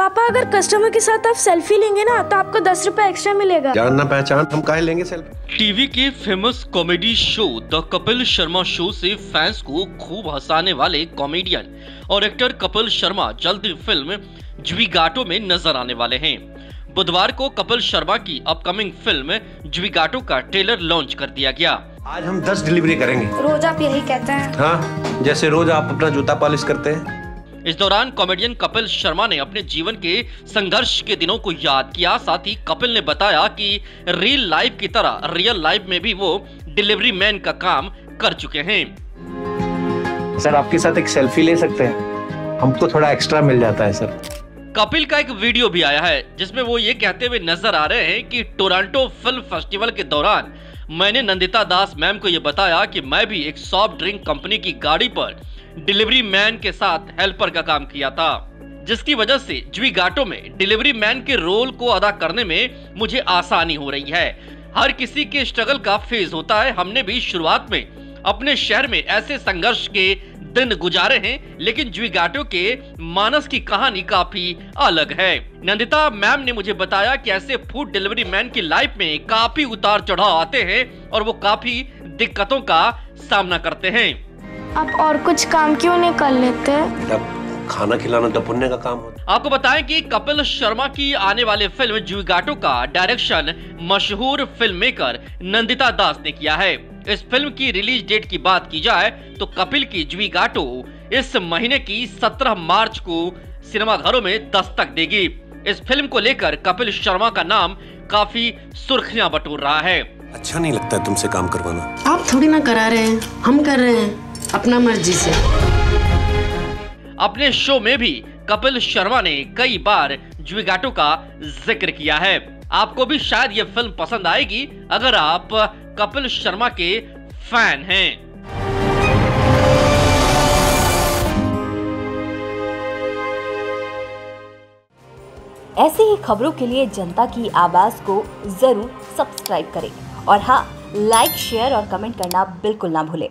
Customer के साथ आप सेल्फी लेंगे ना तो आपको दस रुपए एक्स्ट्रा मिलेगा। जानना पहचान हम काहे लेंगे सेल्फी टीवी के famous comedy show the Kapil Sharma show से फैंस को खूब हंसाने वाले कॉमेडियन और एक्टर कपिल शर्मा जल्द ही फ़िल्म ज्विगाटो में नज़र आने वाले हैं। बुधवार को कपिल शर्मा की अपकमिंग फ़िल्म ज्विगाटो का ट्रेलर लॉन्च कर दिया गया। आज हम दस डिलीवरी करेंगे। रोज आप यही कहते हैं। हाँ जैसे रोज आप अपना जूता पॉलिश करते हैं। इस दौरान कॉमेडियन कपिल शर्मा ने अपने जीवन के संघर्ष के दिनों को याद किया। साथ ही कपिल ने बताया कि रियल लाइफ की तरह रियल लाइफ में भी वो डिलीवरी मैन का काम कर चुके हैं। सर आपके साथ एक सेल्फी ले सकते हैं? हमको थोड़ा एक्स्ट्रा मिल जाता है सर। कपिल का एक वीडियो भी आया है जिसमें वो ये कहते हुए नज़र आ रहे हैं कि टोरंटो फ़िल्म फेस्टिवल के दौरान मैंने नंदिता दास मैम को ये बताया कि मैं भी एक सॉफ्ट ड्रिंक कंपनी की गाड़ी पर डिलीवरी मैन के साथ हेल्पर का काम किया था, जिसकी वजह से ज्वीगाटो में डिलीवरी मैन के रोल को अदा करने में मुझे आसानी हो रही है। हर किसी के स्ट्रगल का फ़ेज़ होता है। हमने भी शुरुआत में अपने शहर में ऐसे संघर्ष के दिन गुजारे हैं, लेकिन ज्वीगाटो के मानस की कहानी काफ़ी अलग है। नंदिता मैम ने मुझे बताया कि ऐसे फ़ूड डिलीवरी मैन की लाइफ में काफ़ी उतार चढ़ाव आते हैं और वो काफ़ी दिक्कतों का सामना करते हैं। आप और कुछ काम क्यों नहीं कर लेते? खाना खिलाना तो पुण्य का काम होता आपको बताएँ कि कपिल शर्मा की आने वाली फ़िल्म जुगाटो का डायरेक्शन मशहूर फ़िल्म मेकर नंदिता दास ने किया है। इस फ़िल्म की रिलीज़ डेट की बात की जाए तो कपिल की जुगाटो इस महीने की 17 मार्च को सिनेमाघरों में दस्तक देगी। इस फ़िल्म को लेकर कपिल शर्मा का नाम काफ़ी सुर्खियाँ बटोर रहा है। अच्छा नहीं लगता तुमसे काम करवाना। आप थोड़ी ना करा रहे हैं हम कर रहे हैं। अपना मर्ज़ी से। अपने शो में भी कपिल शर्मा ने कई बार ज्विगाटो का ज़िक्र किया है। आपको भी शायद ये फ़िल्म पसंद आएगी अगर आप कपिल शर्मा के फ़ैन हैं। ऐसी ही खबरों के लिए जनता की आवाज़ को ज़रूर सब्सक्राइब करें। और हाँ लाइक शेयर और कमेंट करना बिल्कुल ना भूलें।